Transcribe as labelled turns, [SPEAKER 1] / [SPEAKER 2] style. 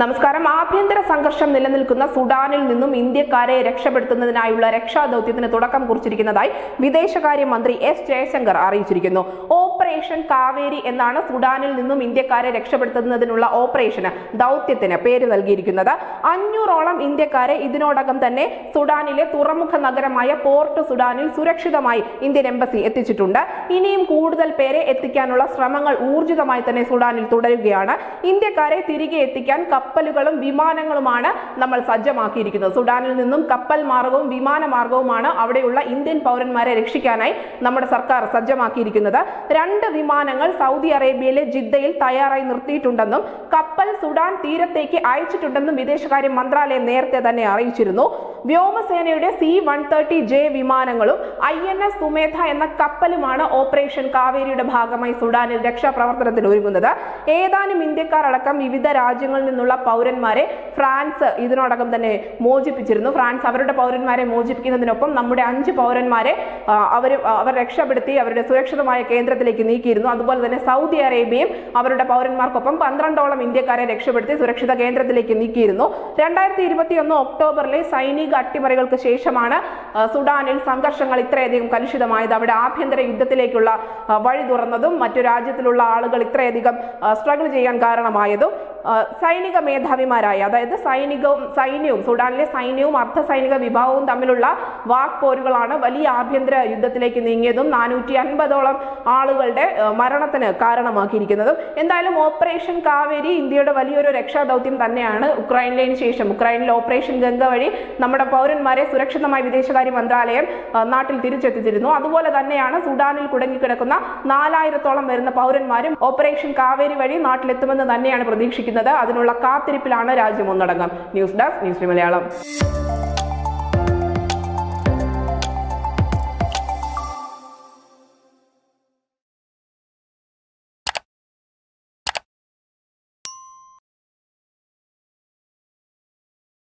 [SPEAKER 1] നമസ്കാരം. ആഭ്യന്തര സംഘർഷം നിലനിൽക്കുന്ന സുഡാനിൽ നിന്നും ഇന്ത്യക്കാരെ രക്ഷപ്പെടുത്തുന്നതിനായുള്ള രക്ഷാദൌത്യത്തിന് തുടക്കം കുറിച്ചിരിക്കുന്നതായി വിദേശകാര്യ മന്ത്രി എസ് ജയശങ്കർ അറിയിച്ചിരിക്കുന്നു. ഓപ്പറേഷൻ കാവേരി എന്നാണ് സുഡാനിൽ നിന്നും ഇന്ത്യക്കാരെ രക്ഷപ്പെടുത്തുന്നതിനുള്ള ഓപ്പറേഷന് ദൗത്യത്തിന് പേര് നൽകിയിരിക്കുന്നത്. അഞ്ഞൂറോളം ഇന്ത്യക്കാരെ ഇതിനോടകം തന്നെ സുഡാനിലെ തുറമുഖ നഗരമായ പോർട്ട് സുഡാനിൽ സുരക്ഷിതമായി ഇന്ത്യൻ എംബസി എത്തിച്ചിട്ടുണ്ട്. ഇനിയും കൂടുതൽ പേരെ എത്തിക്കാനുള്ള ശ്രമങ്ങൾ ഊർജിതമായി തന്നെ സുഡാനിൽ തുടരുകയാണ്. ഇന്ത്യക്കാരെ തിരികെ എത്തിക്കാൻ കപ്പലുകളും വിമാനങ്ങളുമാണ് നമ്മൾ സജ്ജമാക്കിയിരിക്കുന്നത്. സുഡാനിൽ നിന്നും കപ്പൽ മാർഗവും വിമാന മാർഗവുമാണ് അവിടെയുള്ള ഇന്ത്യൻ പൗരന്മാരെ രക്ഷിക്കാനായി നമ്മുടെ സർക്കാർ സജ്ജമാക്കിയിരിക്കുന്നത്. രണ്ട് വിമാനങ്ങൾ സൗദി അറേബ്യയിലെ ജിദ്ദയിൽ തയ്യാറായി നിർത്തിയിട്ടുണ്ടെന്നും കപ്പൽ സുഡാൻ തീരത്തേക്ക് അയച്ചിട്ടുണ്ടെന്നും വിദേശകാര്യ മന്ത്രാലയം നേരത്തെ തന്നെ അറിയിച്ചിരുന്നു. വ്യോമസേനയുടെ സി വൺ തേർട്ടി ജെ വിമാനങ്ങളും ഐ എൻ എസ് സുമേധ എന്ന കപ്പലുമാണ് ഓപ്പറേഷൻ കാവേരിയുടെ ഭാഗമായി സുഡാനിൽ രക്ഷാപ്രവർത്തനത്തിൽ ഒരുങ്ങുന്നത്. ഏതാനും ഇന്ത്യക്കാർ അടക്കം വിവിധ രാജ്യങ്ങളിൽ നിന്നുള്ള പൗരന്മാരെ ഫ്രാൻസ് ഇതിനോടകം തന്നെ മോചിപ്പിച്ചിരുന്നു. ഫ്രാൻസ് അവരുടെ പൗരന്മാരെ മോചിപ്പിക്കുന്നതിനൊപ്പം നമ്മുടെ അഞ്ച് പൗരന്മാരെ അവർ അവർ രക്ഷപ്പെടുത്തി അവരുടെ സുരക്ഷിതമായ കേന്ദ്രത്തിലേക്ക് നീക്കിയിരുന്നു. അതുപോലെ തന്നെ സൗദി അറേബ്യയും അവരുടെ പൗരന്മാർക്കൊപ്പം പന്ത്രണ്ടോളം ഇന്ത്യക്കാരെ രക്ഷപ്പെടുത്തി സുരക്ഷിത കേന്ദ്രത്തിലേക്ക് നീക്കിയിരുന്നു. രണ്ടായിരത്തി ഇരുപത്തി ഒന്ന് ഒക്ടോബറിലെ സൈനിക അട്ടിമറികൾക്ക് ശേഷമാണ് സുഡാനിൽ സംഘർഷങ്ങൾ ഇത്രയധികം കലുഷിതമായത്. അവിടെ ആഭ്യന്തര യുദ്ധത്തിലേക്കുള്ള വഴി തുറന്നതും മറ്റു രാജ്യത്തിലുള്ള ആളുകൾ ഇത്രയധികം സ്ട്രഗിൾ ചെയ്യാൻ കാരണമായതും. സൈനിക മേധാവിമാരായ അതായത് സൈനികവും സൈന്യവും സുഡാനിലെ സൈന്യവും അർദ്ധ സൈനിക വിഭാഗവും തമ്മിലുള്ള വാക്പോരുകളാണ് വലിയ ആഭ്യന്തര യുദ്ധത്തിലേക്ക് നീങ്ങിയതും നാനൂറ്റി അൻപതോളം ആളുകളുടെ മരണത്തിന് കാരണമാക്കിയിരിക്കുന്നതും. എന്തായാലും ഓപ്പറേഷൻ കാവേരി ഇന്ത്യയുടെ വലിയൊരു രക്ഷാദൗത്യം തന്നെയാണ് ഉക്രൈനിലേന് ശേഷം. ഉക്രൈനിലെ ഓപ്പറേഷൻ ഗംഗ വഴി നമ്മുടെ പൗരന്മാരെ സുരക്ഷിതമായി വിദേശകാര്യ മന്ത്രാലയം നാട്ടിൽ തിരിച്ചെത്തിച്ചിരുന്നു. അതുപോലെ തന്നെയാണ് സുഡാനിൽ കുടുങ്ങിക്കിടക്കുന്ന നാലായിരത്തോളം വരുന്ന പൗരന്മാരും ഓപ്പറേഷൻ കാവേരി വഴി നാട്ടിലെത്തുമെന്ന് തന്നെയാണ് പ്രതീക്ഷിക്കുന്നത്. അതിനുള്ള കാത്തിരിപ്പിലാണ് രാജ്യം ഒന്നടങ്കം. News desk news Malayalam.